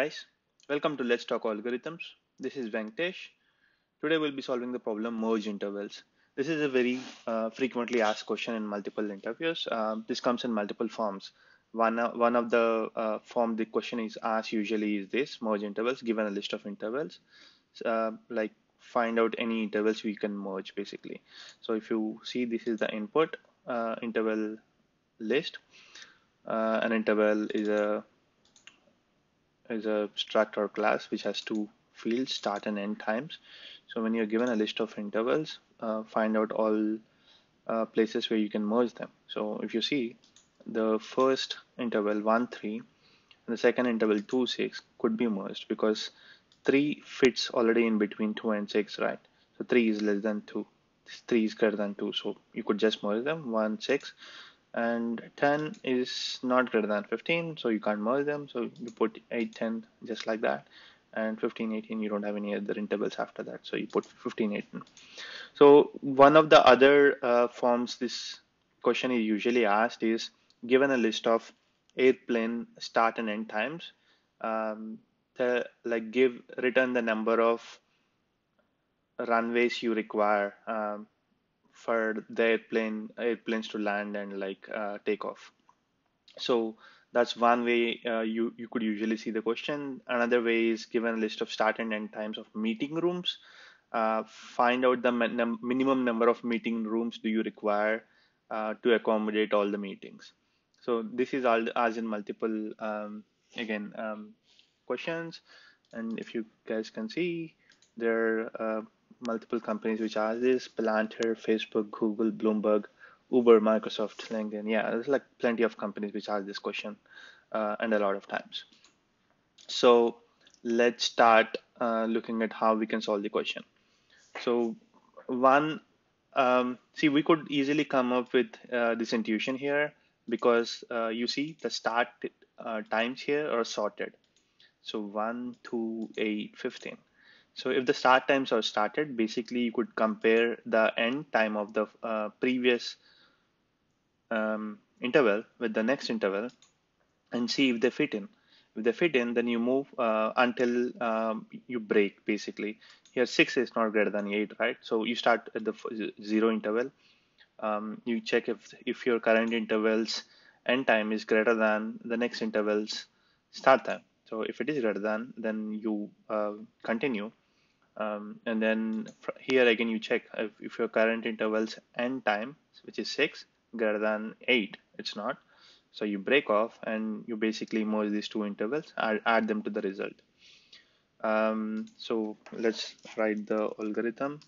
guys, welcome to Let's Talk Algorithms. This is Venkatesh. Today we'll be solving the problem merge intervals. This is a very uh, frequently asked question in multiple interviews. Um, this comes in multiple forms. One, uh, one of the uh, form the question is asked usually is this merge intervals given a list of intervals. Uh, like find out any intervals we can merge basically. So if you see this is the input uh, interval list. Uh, an interval is a is a struct or class which has two fields, start and end times. So when you're given a list of intervals, uh, find out all uh, places where you can merge them. So if you see the first interval 1, 3 and the second interval 2, 6 could be merged because 3 fits already in between 2 and 6, right? So 3 is less than 2. 3 is greater than 2. So you could just merge them 1, 6 and 10 is not greater than 15 so you can't merge them. So you put 8 10 just like that. And 15 18 you don't have any other intervals after that. So you put 15 18 so one of the other uh, forms this question is usually asked is given a list of airplane start and end times um, like give return the number of runways you require um, for the airplane airplanes to land and like uh, take off. So that's one way uh, you you could usually see the question. Another way is given a list of start and end times of meeting rooms. Uh, find out the minimum number of meeting rooms do you require uh, to accommodate all the meetings. So this is all as in multiple um, again um, questions, and if you guys can see there uh, multiple companies which are this Palantir, Facebook, Google, Bloomberg, Uber, Microsoft, LinkedIn. Yeah, there's like plenty of companies which ask this question uh, and a lot of times. So let's start uh, looking at how we can solve the question. So one, um, see, we could easily come up with uh, this intuition here because uh, you see the start uh, times here are sorted. So 1, 2, 8, 15. So if the start times are started, basically you could compare the end time of the uh, previous um, interval with the next interval and see if they fit in. If they fit in, then you move uh, until um, you break basically. Here six is not greater than eight, right? So you start at the zero interval. Um, you check if, if your current interval's end time is greater than the next interval's start time. So if it is greater than, then you uh, continue um, and then here again you check if, if your current intervals end time which is 6 greater than 8 it's not. So you break off and you basically merge these two intervals add, add them to the result. Um, so let's write the algorithm.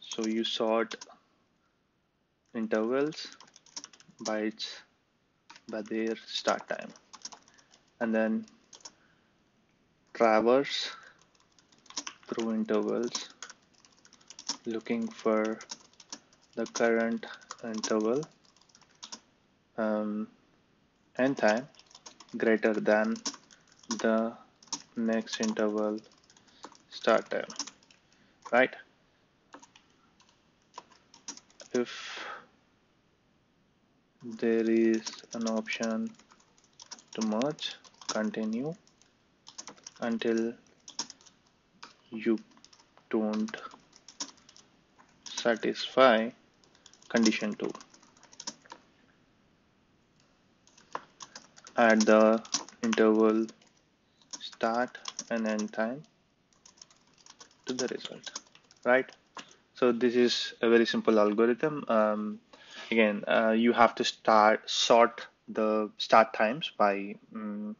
So you sort intervals by its by their start time. And then traverse through intervals looking for the current interval um, and time greater than the next interval start time right? If there is an option to merge continue until you don't satisfy condition 2 add the interval start and end time to the result right? So this is a very simple algorithm. Um, again uh, you have to start sort the start times by um,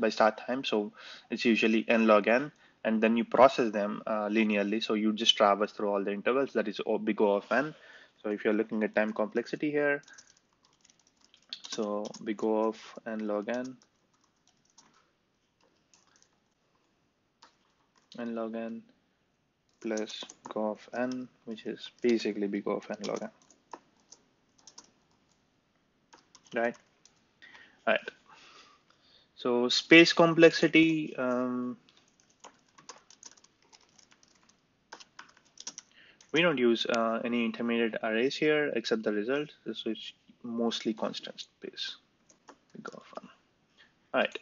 by start time. So it's usually n log n, and then you process them uh, linearly. So you just traverse through all the intervals. That is big O of n. So if you're looking at time complexity here, so big O of n log n, n log n plus go of n, which is basically big O of n log n. Right? All right. So space complexity, um, we don't use uh, any intermediate arrays here except the result. So it's mostly constant space. Go fun. All right.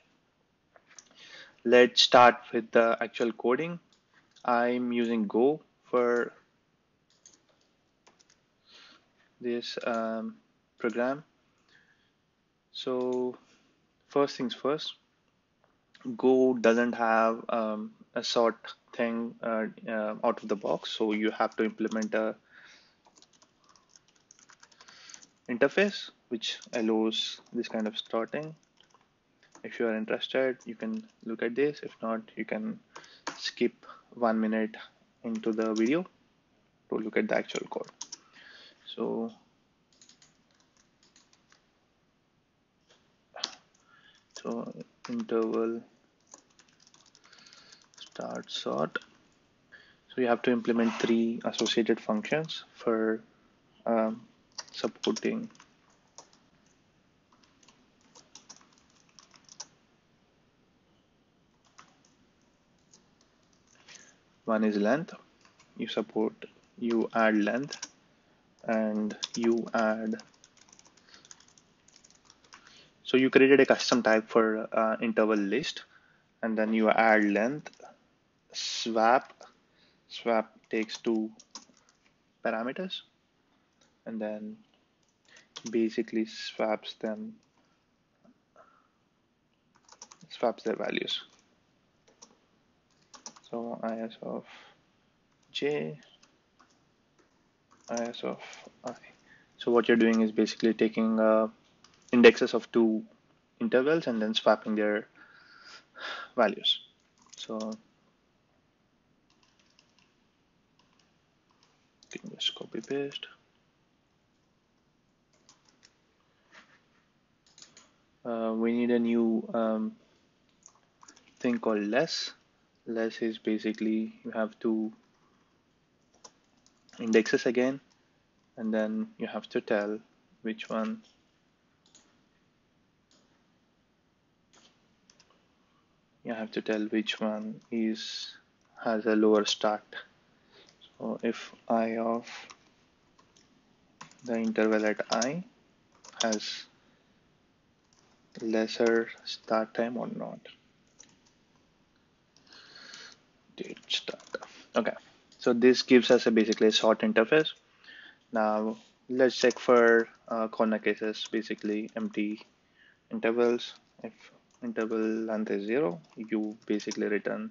Let's start with the actual coding. I'm using Go for this um, program. So first things first, Go doesn't have um, a sort thing uh, uh, out of the box, so you have to implement a interface which allows this kind of sorting. If you are interested, you can look at this. If not, you can skip one minute into the video to look at the actual code. So so interval start sort. So you have to implement three associated functions for um, supporting one is length. You support you add length and you add so you created a custom type for uh, interval list and then you add length swap swap takes two parameters and then basically swaps them swaps their values. So is of j is of i. So what you're doing is basically taking uh, indexes of two intervals and then swapping their values. So can just copy paste. Uh, we need a new um, thing called less. Less is basically you have two indexes again and then you have to tell which one you have to tell which one is has a lower start so if i of the interval at i has lesser start time or not. Date start. Okay, so this gives us a basically a sort interface. Now let's check for uh, corner cases, basically empty intervals. If interval length is zero, you basically return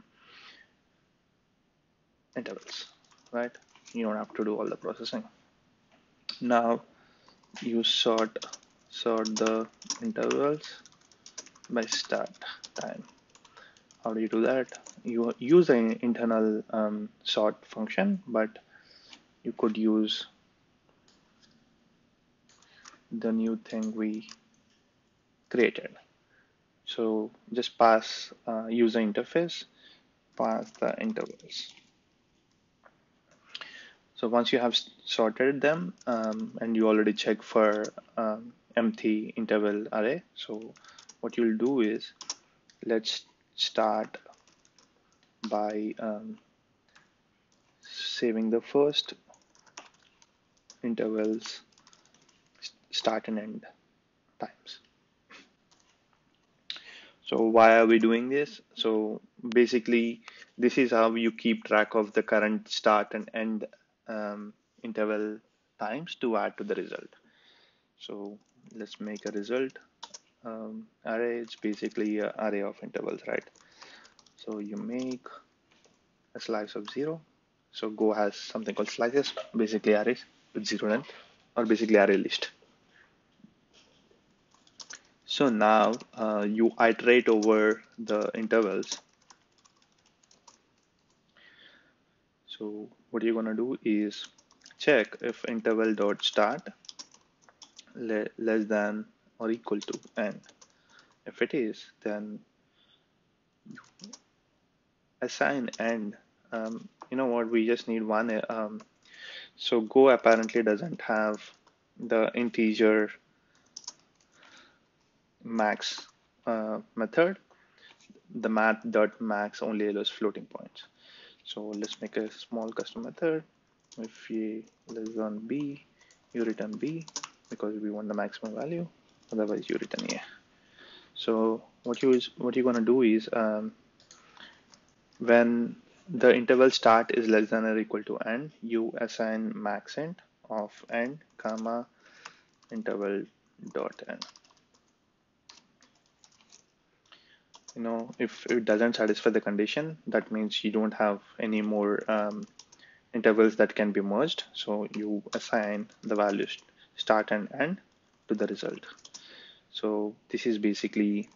intervals, right? You don't have to do all the processing. Now you sort sort the intervals by start time. How do you do that? You use an internal um, sort function, but you could use the new thing we created. So just pass uh, user interface, pass the intervals. So once you have sorted them um, and you already check for um, empty interval array. So what you'll do is let's start by um, saving the first intervals start and end times. So why are we doing this? So basically this is how you keep track of the current start and end um, interval times to add to the result. So let's make a result um, array it's basically an array of intervals right so you make a slice of zero so go has something called slices basically arrays with zero length or basically array list so now uh, you iterate over the intervals so what you're gonna do is check if interval dot start le less than or equal to n. If it is, then assign end. Um, you know what? We just need one. Um, so Go apparently doesn't have the integer max uh, method. The math dot max only allows floating points. So let's make a small custom method. If a less than b, you return b because we want the maximum value otherwise you return a So what you is what you're gonna do is um, when the interval start is less than or equal to n, you assign maxint of n comma interval dot n. You know, if it doesn't satisfy the condition, that means you don't have any more um, intervals that can be merged. So you assign the values start and end to the result. So this is basically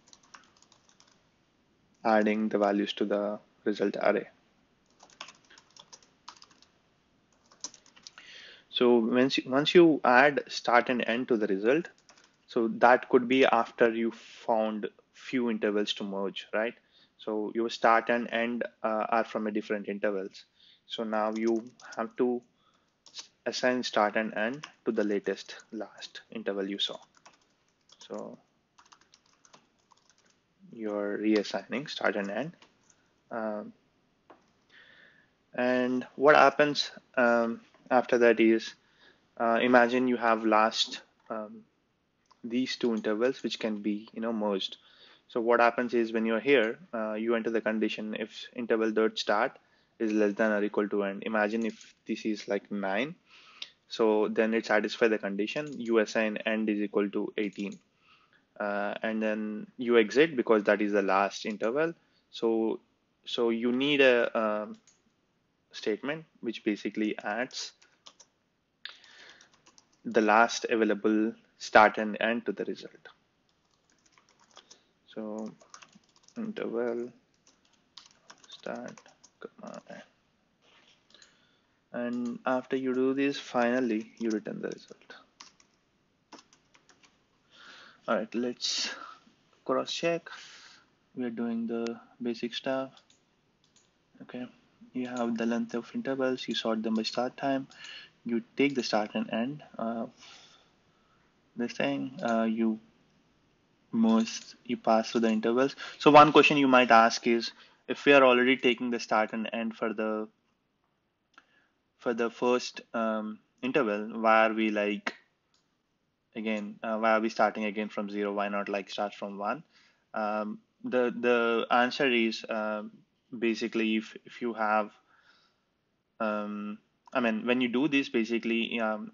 adding the values to the result array. So once you, once you add start and end to the result, so that could be after you found few intervals to merge, right? So your start and end uh, are from a different intervals. So now you have to assign start and end to the latest last interval you saw. So you're reassigning start and end. Um, and what happens um, after that is, uh, imagine you have last um, these two intervals which can be you know merged. So what happens is when you're here, uh, you enter the condition if interval dot start is less than or equal to end. Imagine if this is like 9. So then it satisfies the condition you assign end is equal to 18. Uh, and then you exit because that is the last interval. So so you need a um, statement which basically adds the last available start and end to the result. So interval start and after you do this finally you return the result. All right let's cross check we are doing the basic stuff. Okay you have the length of intervals. You sort them by start time. You take the start and end of this thing. Uh, you most you pass through the intervals so one question you might ask is if we are already taking the start and end for the for the first um, interval, why are we like again? Uh, why are we starting again from zero? Why not like start from one? Um, the the answer is uh, basically if if you have um, I mean when you do this basically um,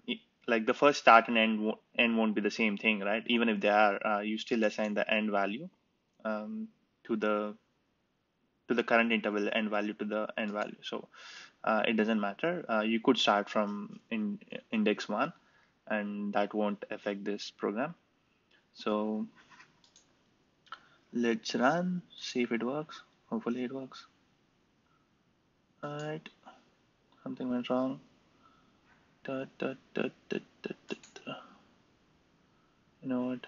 like the first start and end won't, end won't be the same thing, right? Even if they are, uh, you still assign the end value um, to the to the current interval end value to the end value. So uh, it doesn't matter. Uh, you could start from in index one and that won't affect this program. So let's run, see if it works. Hopefully it works. All right, something went wrong. Da, da, da, da, da, da, da. You know what?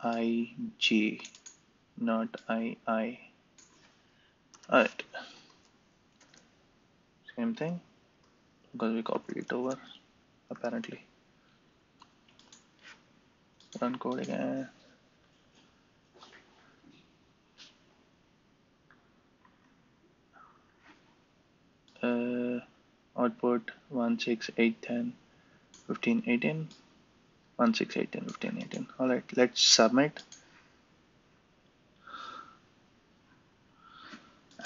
I J, not I I. Alright. Same thing because we copied it over apparently. Run code again. Uh, output 1, 6, 8, 10, 15, 18. 1, 6, 8, 10, 15, 18. Alright, let's submit.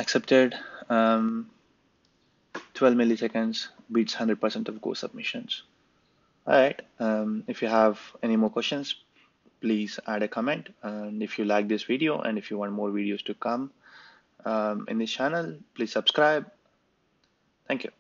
accepted um, 12 milliseconds beats 100% of Go submissions. All right, um, if you have any more questions, please add a comment. And if you like this video and if you want more videos to come um, in this channel, please subscribe. Thank you.